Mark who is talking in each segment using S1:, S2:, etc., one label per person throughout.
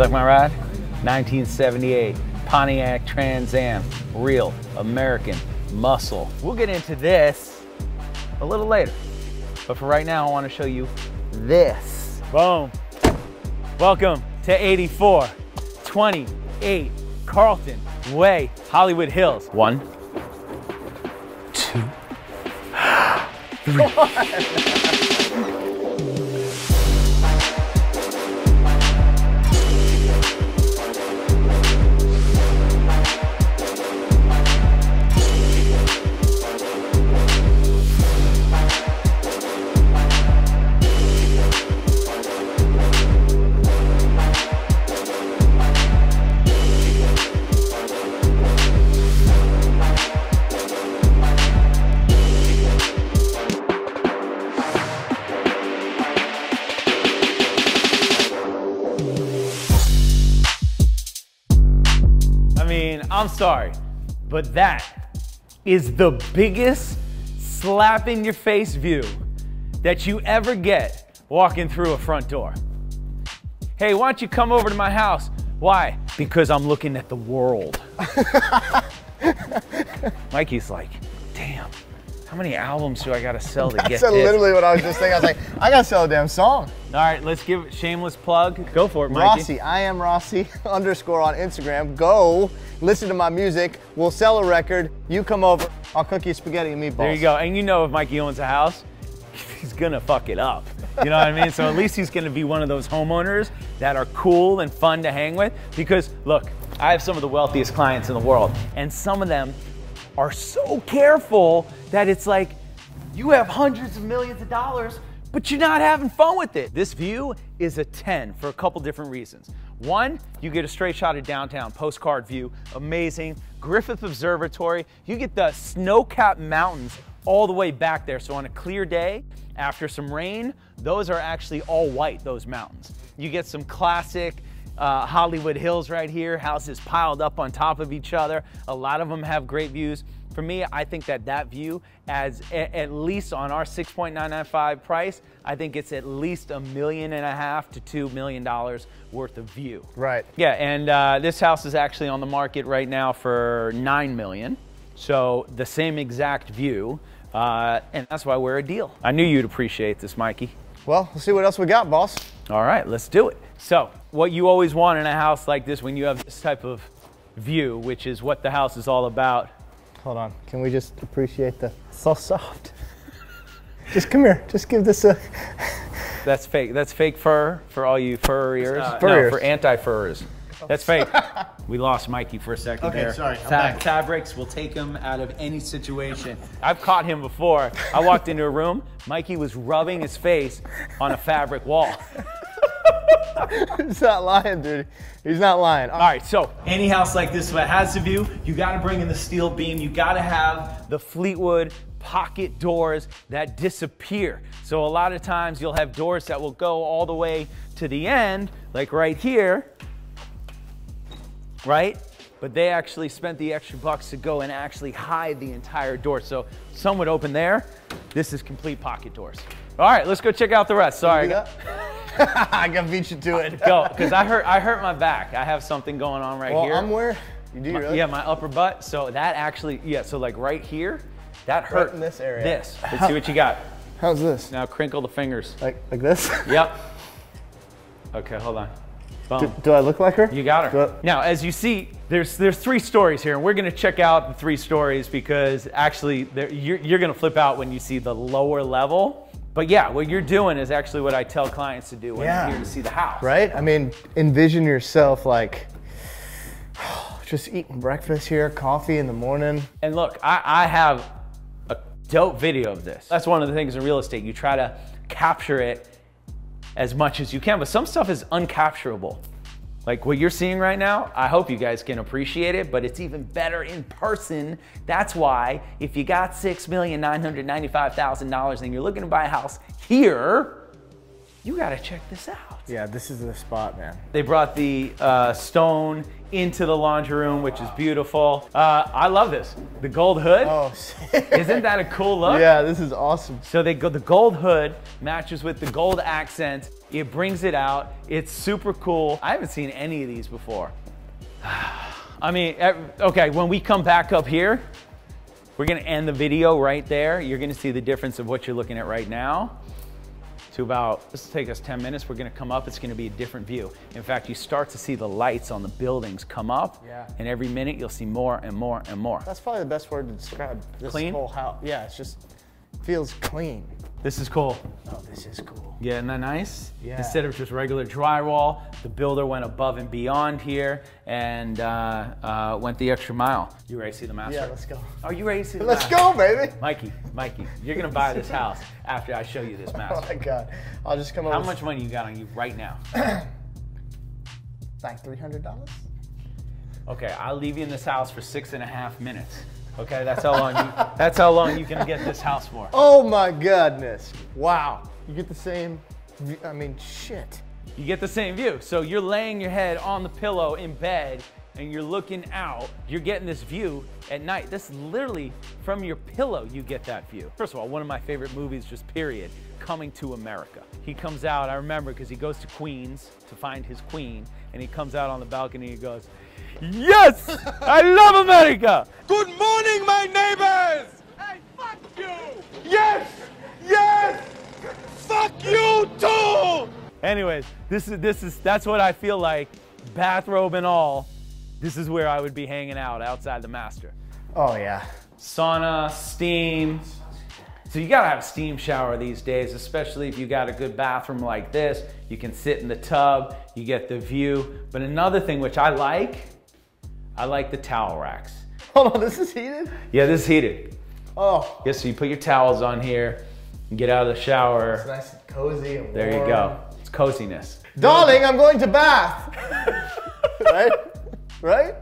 S1: like my ride? 1978 Pontiac Trans Am, real American muscle. We'll get into this a little later. But for right now, I want to show you this. Boom. Welcome to 84 28 Carlton Way, Hollywood Hills. One, two, three. Sorry, but that is the biggest slap in your face view that you ever get walking through a front door. Hey, why don't you come over to my house? Why? Because I'm looking at the world. Mikey's like, how many albums do I gotta sell to
S2: That's
S1: get
S2: That's literally what I was just thinking. I was like, I gotta sell a damn song.
S1: All right, let's give a shameless plug. Go for it, Mikey.
S2: Rossi, I am Rossi underscore on Instagram. Go listen to my music. We'll sell a record. You come over. I'll cook you spaghetti and meatballs.
S1: There you go. And you know if Mikey owns a house, he's gonna fuck it up. You know what I mean? So at least he's gonna be one of those homeowners that are cool and fun to hang with. Because look, I have some of the wealthiest clients in the world, and some of them are so careful that it's like you have hundreds of millions of dollars, but you're not having fun with it. This view is a 10 for a couple different reasons. One, you get a straight shot of downtown, postcard view, amazing. Griffith Observatory, you get the snow-capped mountains all the way back there. So on a clear day, after some rain, those are actually all white, those mountains. You get some classic uh, Hollywood Hills right here, houses piled up on top of each other. A lot of them have great views. For me, I think that that view, as at least on our 6.995 price, I think it's at least a million and a half to two million dollars worth of view.
S2: Right.
S1: Yeah, and uh, this house is actually on the market right now for nine million. So the same exact view, uh, and that's why we're a deal. I knew you'd appreciate this, Mikey.
S2: Well, let's see what else we got, boss.
S1: All right, let's do it. So, what you always want in a house like this when you have this type of view, which is what the house is all about.
S2: Hold on. Can we just appreciate the so soft? just come here. Just give this a.
S1: That's fake. That's fake fur for all you furriers.
S2: Uh,
S1: no,
S2: furriers.
S1: for anti-furrers. That's fake. we lost Mikey for a second
S2: Okay,
S1: there.
S2: sorry, back.
S1: fabrics will take him out of any situation. I've caught him before. I walked into a room. Mikey was rubbing his face on a fabric wall.
S2: He's not lying, dude. He's not lying.
S1: All right, so any house like this that has a view, you got to bring in the steel beam. You got to have the Fleetwood pocket doors that disappear. So a lot of times you'll have doors that will go all the way to the end, like right here, right? But they actually spent the extra bucks to go and actually hide the entire door. So some would open there. This is complete pocket doors. All right, let's go check out the rest. Sorry.
S2: I can beat you to it.
S1: Go, because I hurt I hurt my back. I have something going on right
S2: Well,
S1: here.
S2: I'm where? You do
S1: My-
S2: really?
S1: Yeah, my upper butt. So that actually, yeah, so like right here, that hurt.
S2: in this area.
S1: This. Let's see what you got.
S2: How's this?
S1: Now crinkle the fingers.
S2: Like like this?
S1: Yep. Okay, hold on.
S2: Do, do I look like her?
S1: You got her. Now, as you see, there's there's three stories here, and we're gonna check out the three stories because actually, you're, you're gonna flip out when you see the lower level. But yeah, what you're doing is actually what I tell clients to do when
S2: Yeah.
S1: they're here to see the house.
S2: right? I mean, envision yourself like just eating breakfast here, coffee in the morning.
S1: And look, I, I have a dope video of this. That's one of the things in real estate. You try to capture it as much as you can, but some stuff is uncapturable. Like what you're seeing right now, I hope you guys can appreciate it, but it's even better in person. That's why if you got $6,995,000 and you're looking to buy a house here, you gotta check this out.
S2: Yeah, this is the spot, man.
S1: They brought the uh, stone into the laundry room, which is beautiful. Uh, I love this. The gold hood.
S2: Oh,
S1: Isn't that a cool look?
S2: yeah, this is awesome.
S1: So they go the gold hood matches with the gold accent. It brings it out. It's super cool. I haven't seen any of these before. I mean, okay, when we come back up here, we're gonna end the video right there. You're gonna see the difference of what you're looking at right now to about, this will take us 10 minutes. We're gonna come up, it's gonna be a different view. In fact, you start to see the lights on the buildings come up.
S2: Yeah.
S1: And every minute you'll see more and more and more.
S2: That's probably the best word to describe this
S1: Clean?
S2: whole house. Yeah, it's just feels clean.
S1: This is cool.
S2: Oh, this is cool.
S1: Yeah, isn't that nice?
S2: Yeah.
S1: Instead of just regular drywall, the builder went above and beyond here and uh, uh, went the extra mile. You ready to see the master?
S2: Yeah, let's go.
S1: Are you ready to see the
S2: Let's
S1: master?
S2: go, baby.
S1: Mikey, Mikey, you're gonna buy this house after I show you this master.
S2: Oh my god. I'll just come over.
S1: How much money you got on you right now?
S2: Like three hundred dollars.
S1: Okay, I'll leave you in this house for six and a half minutes. Okay, that's how long you that's how long you can get this house for.
S2: Oh my goodness! Wow. You get the same. I mean, shit.
S1: You get the same view. So you're laying your head on the pillow in bed and you're looking out. You're getting this view at night. This literally from your pillow you get that view. First of all, one of my favorite movies just period, Coming to America. He comes out, I remember because he goes to Queens to find his queen and he comes out on the balcony and he goes, "Yes! I love America."
S3: Good morning, my neighbors! Hey, fuck you! Yes! Yes! Fuck you too!
S1: Anyways, this is this is that's what I feel like, bathrobe and all. This is where I would be hanging out outside the master.
S2: Oh yeah.
S1: Sauna, steam. So you gotta have a steam shower these days, especially if you got a good bathroom like this. You can sit in the tub, you get the view. But another thing which I like, I like the towel racks.
S2: Hold on, this is heated.
S1: Yeah, this is heated.
S2: Oh,
S1: Yeah, so you put your towels on here, and get out of the shower.
S2: it's nice and cozy. And
S1: There you go. It's coziness.
S2: Darling, I'm going to bath. right? Right?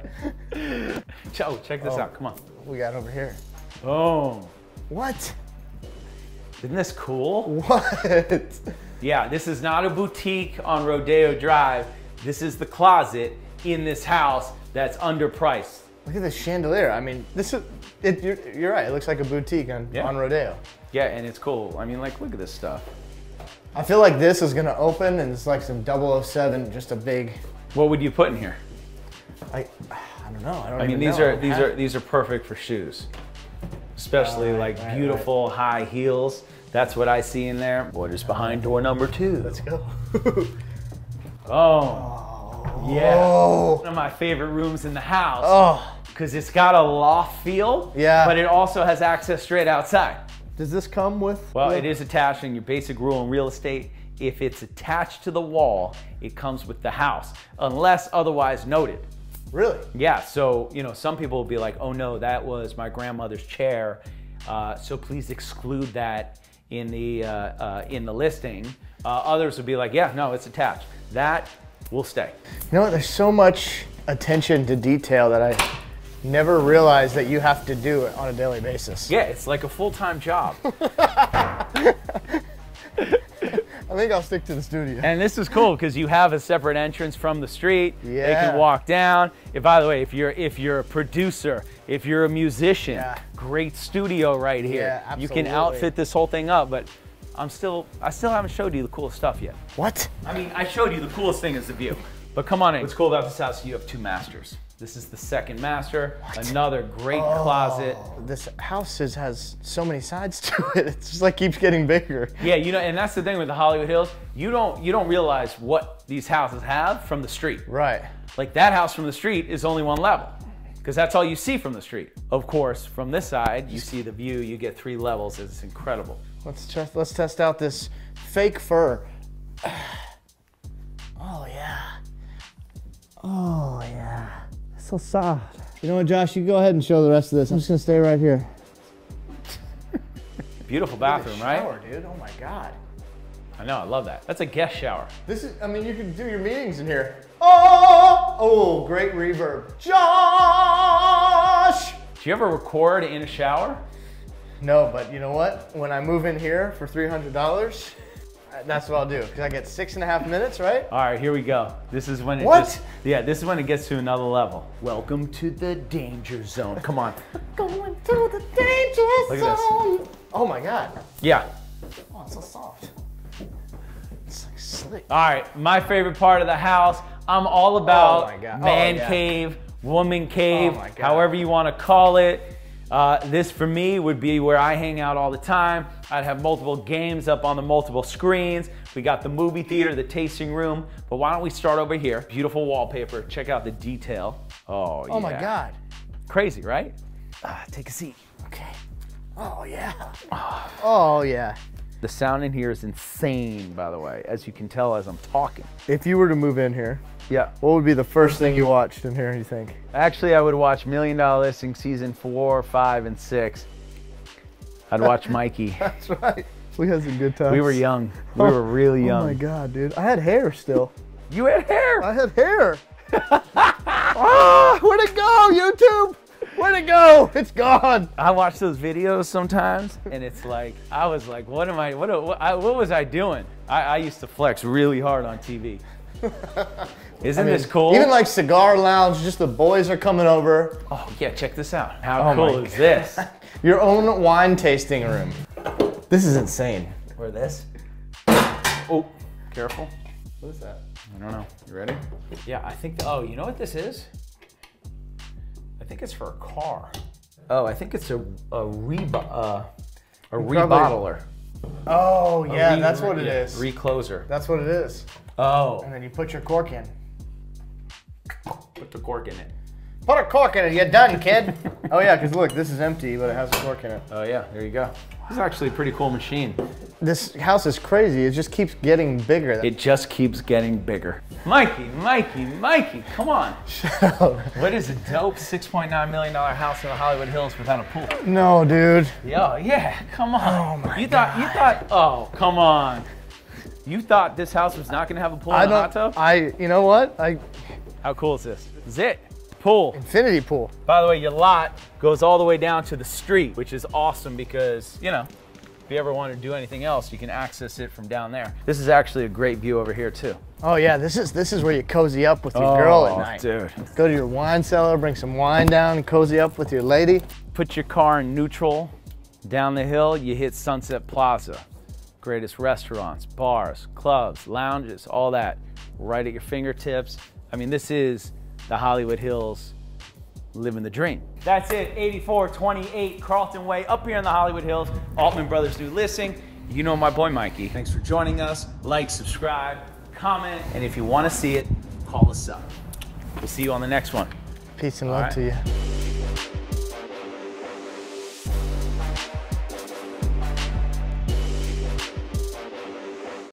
S1: Joe, check this oh. out. Come on.
S2: We got over here.
S1: Boom.
S2: What?
S1: Isn't this cool?
S2: What?
S1: Yeah, this is not a boutique on Rodeo Drive. This is the closet in this house that's underpriced.
S2: Look at this chandelier. I mean, this is. It, you're, you're right. It looks like a boutique on,
S1: Yeah.
S2: on Rodeo.
S1: Yeah, and it's cool. I mean, like, look at this stuff.
S2: I feel like this is gonna open and it's like some 007, just a big.
S1: What would you put in here?
S2: I, I don't know. I don't.
S1: I mean,
S2: even
S1: these
S2: know.
S1: are these are these are perfect for shoes, especially
S2: Right,
S1: like
S2: right,
S1: beautiful high heels. That's what I see in there. What is behind door number two?
S2: Let's go.
S1: Oh, yeah.
S2: Oh.
S1: One of my favorite rooms in the house.
S2: Oh.
S1: because it's got a loft feel.
S2: Yeah.
S1: But it also has access straight outside.
S2: Does this come with?
S1: Well, it is attached in your basic rule in real estate. If it's attached to the wall, it comes with the house, unless otherwise noted.
S2: Really?
S1: Yeah, so you know, some people will be like, "Oh no, that was my grandmother's chair," uh, so please exclude that in the uh, uh, in the listing. Uh, others would be like, "Yeah, no, it's attached. That will stay."
S2: You know what? There's so much attention to detail that I never realized that you have to do it on a daily basis.
S1: Yeah, it's like a full time job.
S2: I think I'll stick to the studio.
S1: And this is cool because you have a separate entrance from the street.
S2: Yeah.
S1: They can walk down. If, by the way, if you're if you're a producer, if you're a musician,
S2: Yeah.
S1: great studio right here.
S2: Yeah,
S1: You can outfit this whole thing up, but I'm still I still haven't showed you the coolest stuff yet.
S2: What?
S1: I mean, I showed you the coolest thing is the view. But come on in. What's cool about this house, you have two masters. This is the second master, another great oh. closet.
S2: This house is, has so many sides to it. It just like keeps getting bigger.
S1: Yeah, you know, and that's the thing with the Hollywood Hills. You don't you don't realize what these houses have from the street.
S2: Right.
S1: Like that house from the street is only one level because that's all you see from the street. Of course, from this side, you see the view, you get three levels. It's incredible.
S2: Let's test. Let's test out this fake fur. Oh yeah. Oh yeah. It's so soft. You know what, Josh? You go ahead and show the rest of this. I'm just gonna stay right here.
S1: Beautiful bathroom, right?
S2: Shower, dude. Oh my god.
S1: I know, I love that. That's a guest shower.
S2: This is. I mean, you can do your meetings in here. Oh, oh, great reverb, Josh.
S1: Do you ever record in a shower?
S2: No, but you know what? When I move in here for three hundred dollars, That's what I'll do, because I get six and a half minutes, right?
S1: All right, here we go. This is when it
S2: What?
S1: just yeah, this is when it gets to another level. Welcome to the danger zone. Come on.
S2: Going to the danger
S1: Look at this.
S2: zone. Oh my god.
S1: Yeah.
S2: Oh, it's so soft. It's like slick.
S1: All right, my favorite part of the house. I'm all about
S2: Oh my God. Oh,
S1: man
S2: yeah.
S1: cave, woman cave,
S2: Oh my God.
S1: however you want to call it. Uh, this for me would be where I hang out all the time. I'd have multiple games up on the multiple screens. We got the movie theater, the tasting room. But why don't we start over here? Beautiful wallpaper. Check out the detail. Oh,
S2: Oh my god.
S1: Crazy, right? Ah, take a seat.
S2: Okay. Oh yeah. Oh yeah.
S1: The sound in here is insane, by the way, as you can tell as I'm talking.
S2: If you were to move in here,
S1: Yeah.
S2: what would be the first thing you watched in here? You think?
S1: Actually, I would watch Million Dollar Listing season four, five, and six. I'd watch Mikey.
S2: That's right. We had some good times.
S1: We were young. We were really young.
S2: Oh my god, dude! I had hair still.
S1: You had hair.
S2: I had hair. ah, where'd it go, YouTube? Where'd it go? It's gone.
S1: I watch those videos sometimes, and it's like I was like, "What am I? What? What, I, what was I doing?" I, I used to flex really hard on TV. Isn't this cool?
S2: Even like cigar lounge, just the boys are coming over.
S1: oh yeah, check this out. How
S2: Oh
S1: cool is this?
S2: Your own wine tasting room. This is insane.
S1: Or this? Oh, careful.
S2: What is that?
S1: I don't know. You ready? Yeah, I think. oh, you know what this is? I think it's for a car. Oh, I think it's a a rebo- uh, a rebottler.
S2: Oh yeah,
S1: Re-
S2: that's what it
S1: yeah,
S2: is.
S1: Recloser.
S2: that's what it is.
S1: Oh,
S2: And then you put your cork in.
S1: put the cork in it.
S2: Put a cork in it. You're done, kid. oh yeah, because look, this is empty, but it has a cork in it.
S1: Oh yeah, there you go. This is actually a pretty cool machine.
S2: This house is crazy. It just keeps getting bigger.
S1: It just keeps getting bigger. Mikey, Mikey, Mikey, come on. What is a dope $6.9 million house in the Hollywood Hills without a pool?
S2: no, dude.
S1: Yo, yeah, come on.
S2: Oh my
S1: you thought you thought oh, come on. You thought this house was not gonna have a pool
S2: I
S1: and a hot tub?
S2: I. You know what? I
S1: How cool is this? This is it. Pool.
S2: infinity pool.
S1: By the way, your lot goes all the way down to the street, which is awesome because, you know, if you ever want to do anything else, you can access it from down there. This is actually a great view over here too.
S2: Oh yeah, this is this is where you cozy up with your oh, girl at
S1: Oh,
S2: night.
S1: dude.
S2: Go to your wine cellar, bring some wine down, and cozy up with your lady.
S1: Put your car in neutral. Down the hill, you hit Sunset Plaza. Greatest restaurants, bars, clubs, lounges, all that right at your fingertips. I mean, this is the Hollywood Hills living the dream. That's it, 8428 Carlton Way, up here in the Hollywood Hills. Altman Brothers New Listing. You know my boy Mikey. Thanks for joining us. Like, subscribe, comment, and if you want to see it, call us up. We'll see you on the next one.
S2: Peace and love
S1: right.
S2: to you.